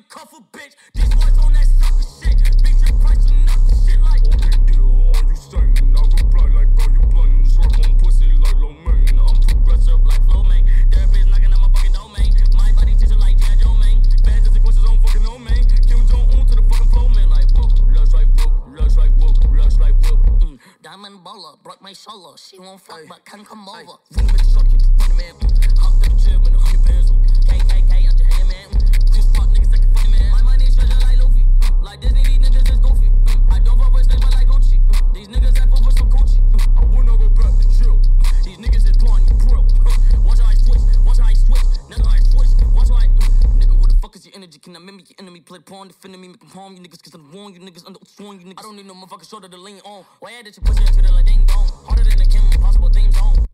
to cuff a bitch. This boy's on that sucker shit. Bitch, your price enough shit like. Okay, deal, are you saying? I reply like, are you playing? Slap on pussy like low main. I'm Progressive like flow man. Therapist knocking at my fucking domain. My body teacher like G.I. Joe man. Bad consequences on fucking no man. Kim Jong Un to the fucking flow man. Like whoop, lush like whoop, lush like whoop, lush like whoop. Mm. Diamond baller, broke my shoulder. She won't fuck, but can come over. Run in the truck, you run man. Mm. Hop to the gym fuck is your energy? Can I mimic your enemy? Play porn, defending me, make them harm you niggas. Cause I'm warn you niggas, under sworn you niggas. I don't need no motherfucking shoulder to lean on. Why yeah, that you pushing into the like ding dong? Harder than a Kim Possible theme song.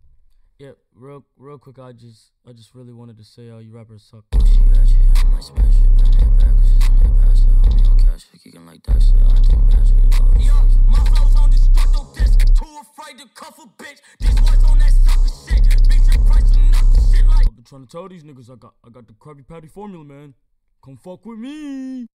Yeah, real real quick, I just I just really wanted to say all you rappers suck. She ratchet, I might smash it, bend that back, cause it's on that pass it. Homie on cash, it kicking like that, so I do magic, Lord. My flow's on destructo disc. Too afraid to cuff a bitch. This boy's on that sucker shit. Bitch, your price enough for shit like. I've been trying to tell these niggas I got I got the Krabby Patty formula, man. Come fuck with me.